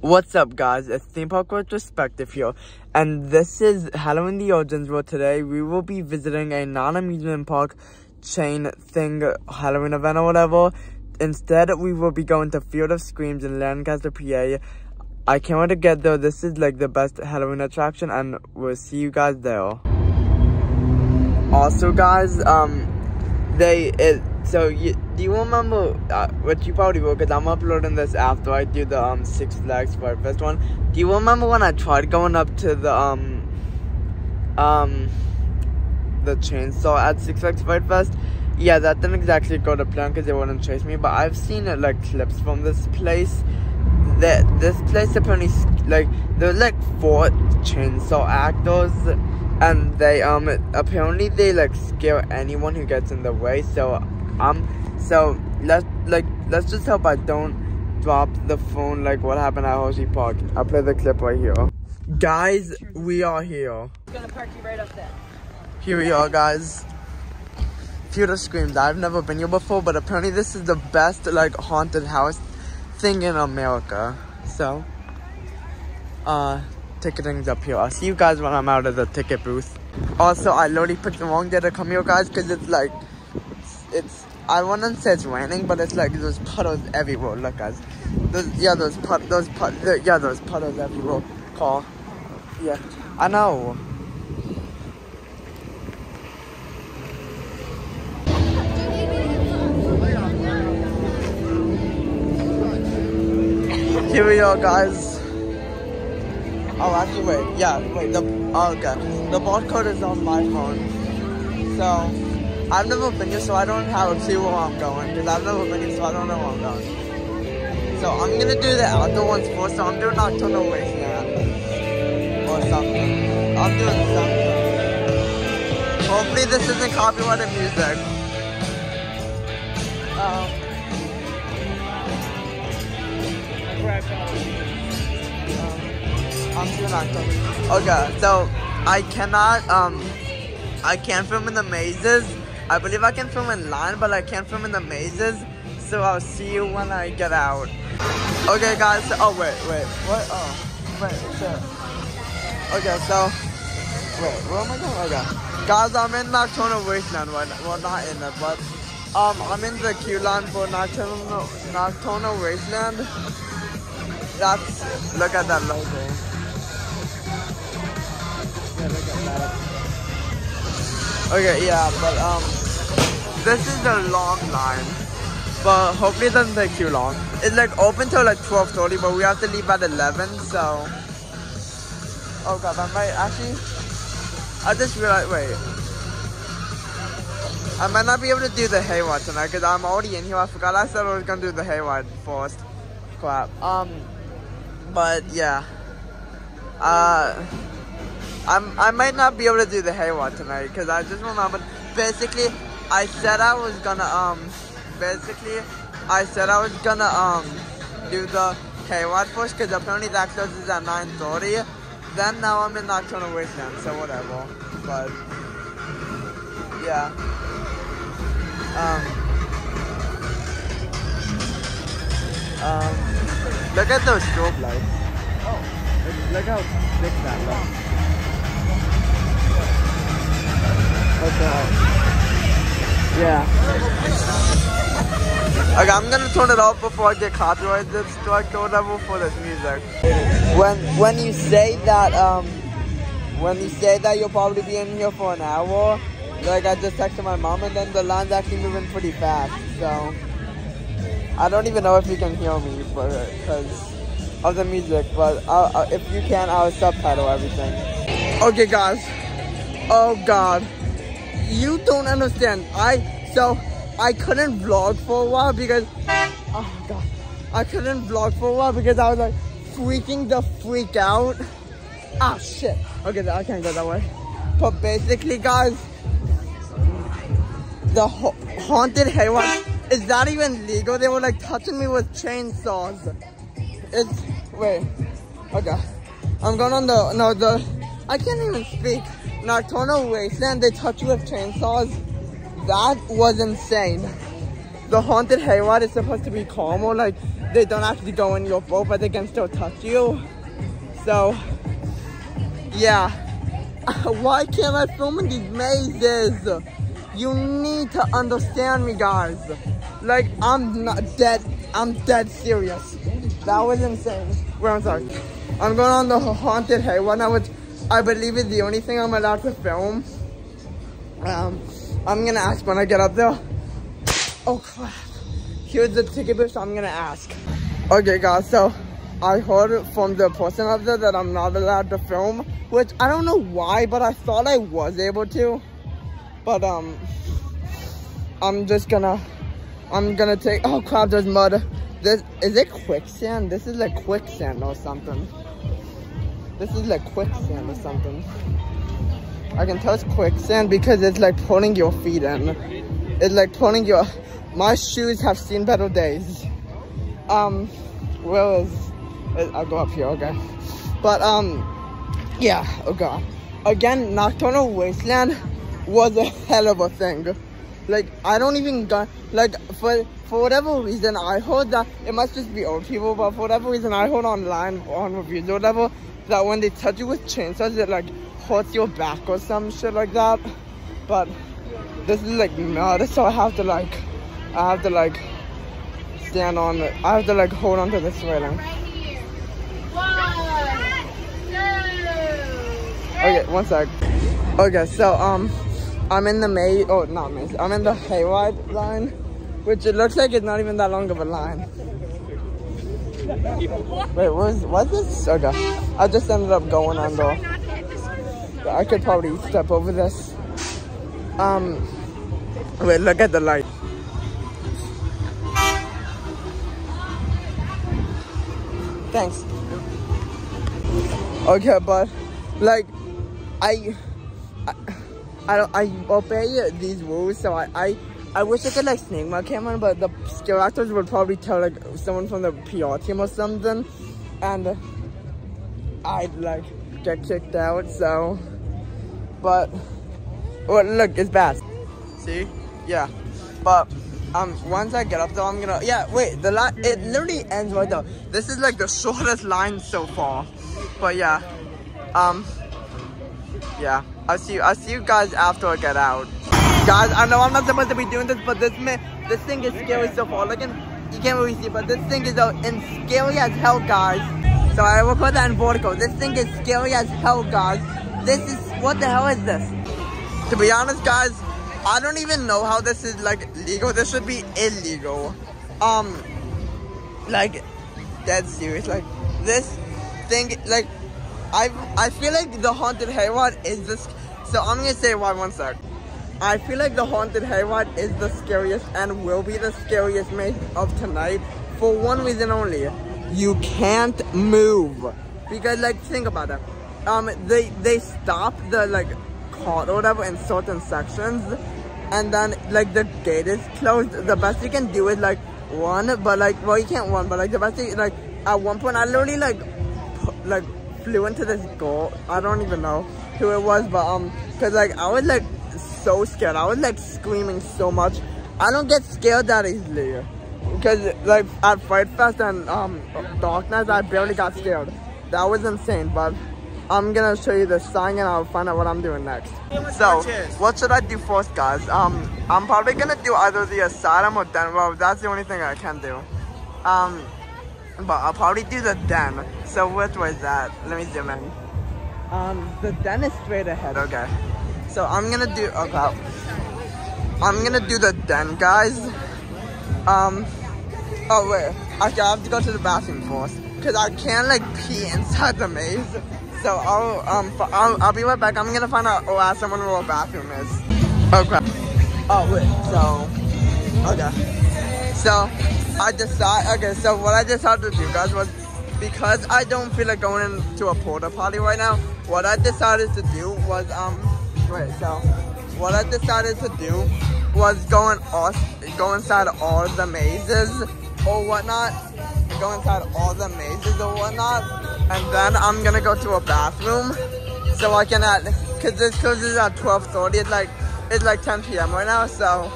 What's up guys, it's Theme Park Retrospective here, and this is Halloween the Origins where today we will be visiting a non-amusement park chain thing, Halloween event or whatever. Instead, we will be going to Field of Screams in Lancaster, PA. I can't wait to get there, this is like the best Halloween attraction, and we'll see you guys there. Also guys, um, they, it, so you, do you remember, uh, what you probably will, because I'm uploading this after I do the um, Six Flags Fest one. Do you remember when I tried going up to the, um, um, the chainsaw at Six Flags Fest? Yeah, that didn't exactly go to plan because they wouldn't chase me, but I've seen it, like, clips from this place. That this place apparently, like, there's like four chainsaw actors and they um apparently they like scare anyone who gets in the way so um so let's like let's just hope I don't drop the phone like what happened at Hershey Park. I'll play the clip right here. Guys, we are here. gonna park you right up there. Here we are guys. Of Screams. I've never been here before, but apparently this is the best like haunted house thing in America. So uh ticketing's up here. I'll see you guys when I'm out of the ticket booth. Also, I literally picked the wrong day to come here, guys, because it's like, it's, I wouldn't say it's raining, but it's like there's puddles everywhere. Look, guys. Yeah, those those put, yeah, those puddles everywhere. Call. Yeah, I know. Here we are, guys. Oh, actually, wait. Yeah, wait. The oh, okay. The barcode is on my phone. So, I've never been here, so I don't have a clue where I'm going. Because I've never been here, so I don't know where I'm going. So, I'm gonna do the outdoor ones first. So, I'm doing Nocturnal Wasteland. Or something. I'm doing something. Hopefully, this isn't copyrighted music. Um, I'm doing October. Okay, so I cannot um I can't film in the mazes. I believe I can film in line, but I can't film in the mazes. So I'll see you when I get out. Okay guys, so, oh wait, wait, what? Oh, wait, shit. Okay, so wait, where am I going? Okay. Guys, I'm in Nocturnal Wasteland right now. Well not in it, but um I'm in the queue line for Nocturnal Nocturnal Wasteland. That's look at that logo. Yeah, look at that. Okay, yeah, but um, this is a long line, but hopefully it doesn't take too long. It's like open till like 12:30, but we have to leave at 11, so. Oh god, I might actually. I just realized. Wait. I might not be able to do the haywire tonight because I'm already in here. I forgot I said I was gonna do the haywire first. Crap. Um, but yeah. Uh. I'm, I might not be able to do the haywire tonight because I just remembered. Basically, I said I was gonna um. Basically, I said I was gonna um do the haywire first because apparently that closes at 9:30. Then now I'm in Nocturnal Wasteland, so whatever. But yeah. Um. Um. Look at those strobe lights. Oh, look, look how thick that looks. Okay. Yeah. Okay, I'm gonna turn it off before I get copyrighted strike or whatever for this music. When when you say that um when you say that you'll probably be in here for an hour, like I just texted my mom and then the line's actually moving pretty fast, so I don't even know if you can hear me because of the music, but I'll, I'll, if you can, I'll subtitle everything. Okay, guys. Oh God you don't understand. I so I couldn't vlog for a while because oh god, I couldn't vlog for a while because I was like freaking the freak out. Ah shit. Okay, I can't go that way. But basically, guys, the ha haunted haywire is that even legal? They were like touching me with chainsaws. It's wait. Okay, I'm going on the no the. I can't even speak. Nocturnal Wasteland, they touch you with chainsaws. That was insane. The haunted Hayride is supposed to be calm or like they don't actually go in your boat, but they can still touch you. So, yeah. Why can't I film in these mazes? You need to understand me, guys. Like, I'm not dead. I'm dead serious. That was insane. Wait, I'm sorry. I'm going on the haunted hayride now, which I believe it's the only thing I'm allowed to film. Um, I'm gonna ask when I get up there. Oh crap. Here's the ticket booth, so I'm gonna ask. Okay guys, so I heard from the person up there that I'm not allowed to film, which I don't know why, but I thought I was able to. But um, I'm just gonna, I'm gonna take, oh crap, there's mud. This, is it quicksand? This is like quicksand or something. This is like quicksand or something. I can tell it's quicksand because it's like pulling your feet in. It's like pulling your, my shoes have seen better days. Um, where is, I'll go up here, okay. But um, yeah, oh god. Again, Nocturnal Wasteland was a hell of a thing. Like, I don't even got, like, for for whatever reason, I heard that, it must just be old people, but for whatever reason, I heard online, on reviews or whatever, that when they touch you with chainsaws, it, like, hurts your back or some shit like that. But, this is, like, mud, so I have to, like, I have to, like, stand on it. I have to, like, hold on to this railing. Okay, one sec. Okay, so, um, I'm in the maze, oh, not maze, I'm in the hayride line, which it looks like it's not even that long of a line. Wait, was was this? Okay, I just ended up going on though. I could probably step over this. Um, wait, look at the light. Thanks. Okay, but like, I, I I I obey these rules, so I, I, I wish I could like snake my camera, but the scare actors would probably tell like someone from the PR team or something, and I'd like get kicked out. So, but well, look, it's bad. See, yeah, but um, once I get up though, I'm gonna yeah. Wait, the line it literally ends right though. This is like the shortest line so far, but yeah, um, yeah. I'll see you. I'll see you guys after I get out. Guys, I know I'm not supposed to be doing this, but this man, this thing is scary so far. Look, you can't really see, but this thing is uh, in scary as hell, guys. So I will put that in vertical. This thing is scary as hell, guys. This is what the hell is this? To be honest, guys, I don't even know how this is like legal. This should be illegal. Um, like, dead serious. Like this thing, like I I feel like the haunted hayride is this so I'm gonna say why one sec. I feel like the Haunted Hayride is the scariest and will be the scariest maze of tonight for one reason only. You can't move. Because like think about it. Um they they stop the like cart or whatever in certain sections and then like the gate is closed. The best you can do is like run but like well you can't run but like the best you, like at one point I literally like like flew into this goal. I don't even know who it was, but um, cause like I was like so scared. I was like screaming so much. I don't get scared that easily. Cause like at Fright Fest and um Darkness, I barely got scared. That was insane, but I'm gonna show you the sign and I'll find out what I'm doing next. So, what should I do first, guys? Um, I'm probably gonna do either the Asylum or Denver. That's the only thing I can do. Um, but I'll probably do the Den. So which way is that? Let me zoom in. Um, the den is straight ahead. Okay. So I'm gonna do. Okay. I'm gonna do the den, guys. Um. Oh wait. Okay, I have to go to the bathroom first because I can't like pee inside the maze. So I'll um I'll, I'll be right back. I'm gonna find out ask someone where the bathroom is. Okay. Oh wait. So. Okay. So I decided. Okay. So what I decided to do, guys, was because I don't feel like going into a porta potty right now, what I decided to do was, um, wait, so, what I decided to do was go, all, go inside all the mazes or whatnot, go inside all the mazes or whatnot, and then I'm gonna go to a bathroom so I can, at, cause this closes at 12.30, it's like, it's like 10 p.m. right now, so,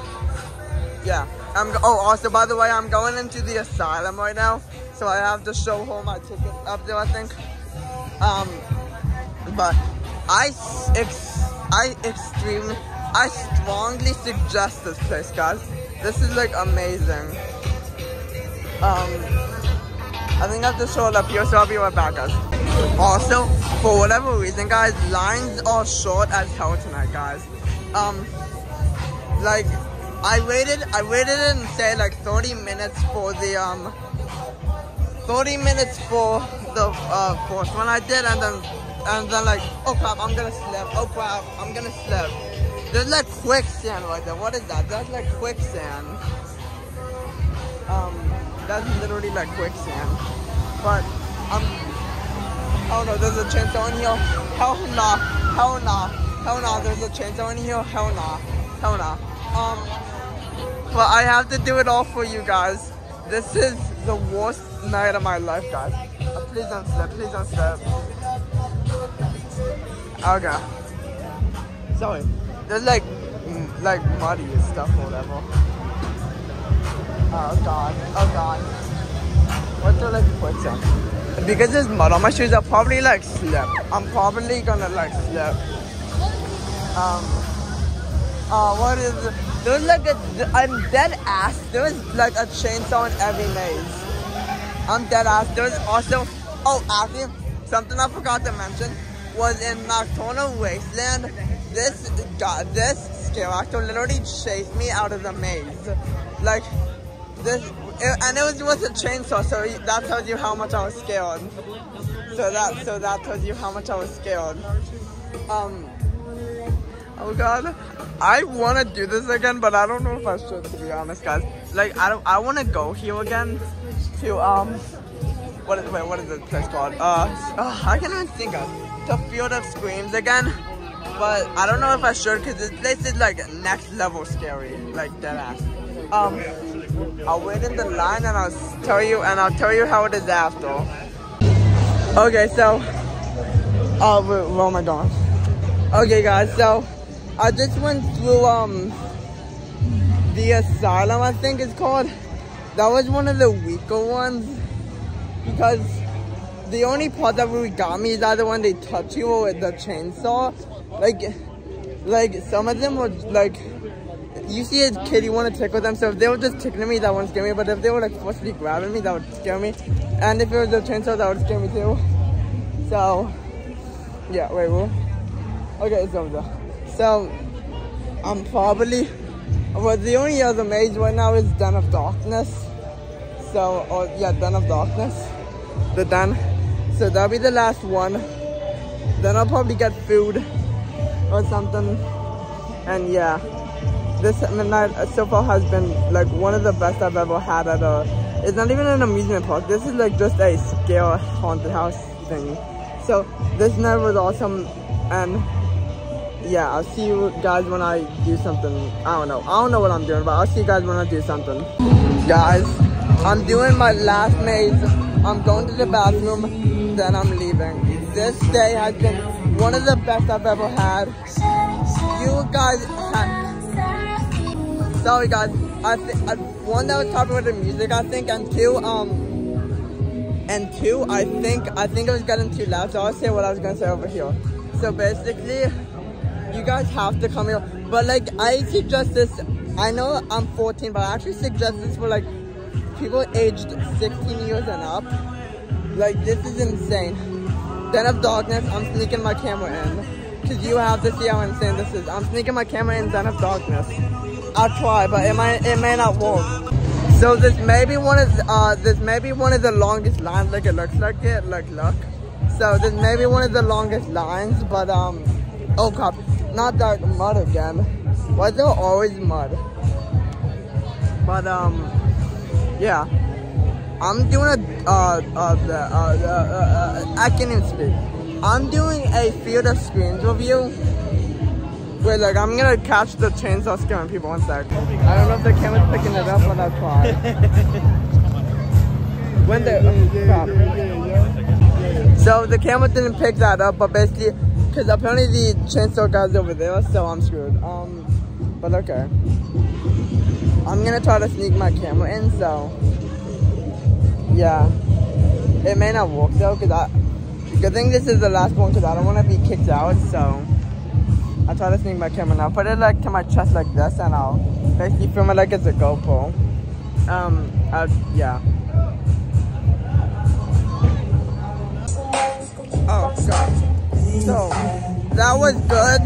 yeah. I'm oh also by the way I'm going into the asylum right now, so I have to show home my ticket up there I think. Um, but I I extremely I strongly suggest this place, guys. This is like amazing. Um, I think I have to show up here, so I'll be right back, guys. Also, for whatever reason, guys, lines are short as hell tonight, guys. Um, like I waited, I waited and say like 30 minutes for the, um, 30 minutes for the uh, first one I did and then, and then like, oh crap, I'm gonna slip, oh crap, I'm gonna slip. There's like quicksand right there, what is that? That's like quicksand. Um, that's literally like quicksand. But, um, oh no, there's a chainsaw in here. Hell nah, hell nah, hell nah, there's a chainsaw in here, hell nah, hell nah. Um, but I have to do it all for you guys. This is the worst night of my life, guys. Please don't slip, please don't slip. Okay. Sorry. There's like, like muddy and stuff or whatever. Oh god, oh god. What's the like quicksand? Because there's mud on my shoes, I'll probably like slip. I'm probably gonna like slip. Um, uh, what is it? There was like a, I'm dead ass. There was like a chainsaw in every maze. I'm dead ass. There was also, oh, actually, something I forgot to mention was in Nocturnal Wasteland. This god, this scare actor literally chased me out of the maze. Like, this, it, and it was with a chainsaw, so that tells you how much I was scared. So that, so that tells you how much I was scared. Um, oh god. I want to do this again, but I don't know if I should, to be honest, guys. Like, I don't, I want to go here again to, um, what is, wait, what is this place called? Uh, uh, I can't even think of, to Field of Screams again. But I don't know if I should, because this is, like, next level scary, like, dead ass. Um, I'll wait in the line and I'll tell you, and I'll tell you how it is after. Okay, so, oh, where, where am I? Okay, guys, so, I just went through um the asylum I think it's called. That was one of the weaker ones because the only part that really got me is either when they touch you with the chainsaw. Like like some of them were like you see a kid, you want to tickle them, so if they were just tickling me, that wouldn't scare me, but if they were like forcibly grabbing me, that would scare me. And if it was a chainsaw, that would scare me too. So, yeah, wait, what? Okay, it's over. So, I'm probably, well, the only other maze right now is Den of Darkness. So, or yeah, Den of Darkness. The Den. So that'll be the last one. Then I'll probably get food or something. And yeah, this midnight so far has been like one of the best I've ever had at a, it's not even an amusement park. This is like just a scale haunted house thing. So this night was awesome and yeah, I'll see you guys when I do something. I don't know. I don't know what I'm doing, but I'll see you guys when I do something. Guys, I'm doing my last maze. I'm going to the bathroom, then I'm leaving. This day has been one of the best I've ever had. You guys Sorry guys, I, I one that was talking about the music, I think, and two, um, and two, I think, I think it was getting too loud, so I'll say what I was gonna say over here. So basically, you guys have to come here. But like, I suggest this, I know I'm 14, but I actually suggest this for like people aged 16 years and up. Like, this is insane. Den of Darkness, I'm sneaking my camera in. Cause you have to see how insane this is. I'm sneaking my camera in Den of Darkness. I'll try, but it might, it may not work. So this may be one of, uh, this may be one of the longest lines, like it looks like it, like look. So this may be one of the longest lines, but um, oh crap, not that mud again. Why is there always mud? But um, yeah. I'm doing a, uh, uh, the, uh, uh, uh, I can't even speak. I'm doing a Field of Screams review. Wait, like, I'm gonna catch the chainsaw scaring people one sec. I don't know if the camera's picking it up, but I'll try. when the, oh, So the camera didn't pick that up, but basically, because apparently the chainsaw guy's over there, so I'm screwed. Um, but okay. I'm gonna try to sneak my camera in, so yeah. It may not work though, cause I good thing this is the last one, cause I don't want to be kicked out. So I'll try to sneak my camera now. Put it like to my chest like this, and I'll basically film it like it's a GoPro. Um, I'll, yeah. Oh god. So that was good.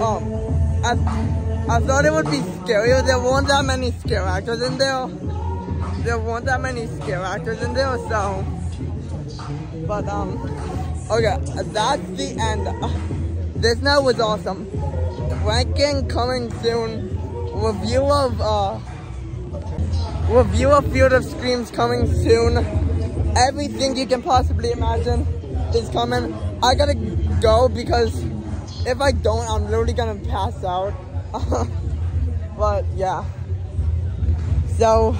Um, I I thought it would be scary. There weren't that many scare actors in there. There weren't that many scare actors in there, so. But um, okay, that's the end. This night was awesome. Ranking coming soon. Review of uh, review of Field of Screams coming soon. Everything you can possibly imagine is coming. I gotta go because if I don't, I'm literally gonna pass out. but yeah. So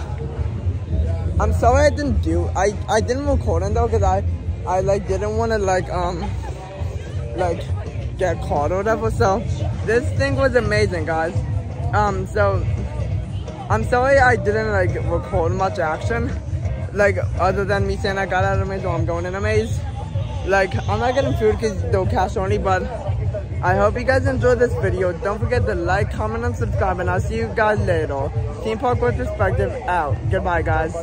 I'm sorry I didn't do. I I didn't record it though because I I like didn't want to like um like get caught or whatever. So this thing was amazing, guys. Um, so I'm sorry I didn't like record much action. Like other than me saying I got out of a maze or I'm going in a maze. Like I'm not getting food because they're cash only, but I hope you guys enjoyed this video. Don't forget to like, comment, and subscribe, and I'll see you guys later. Theme Park Retrospective out. Goodbye, guys.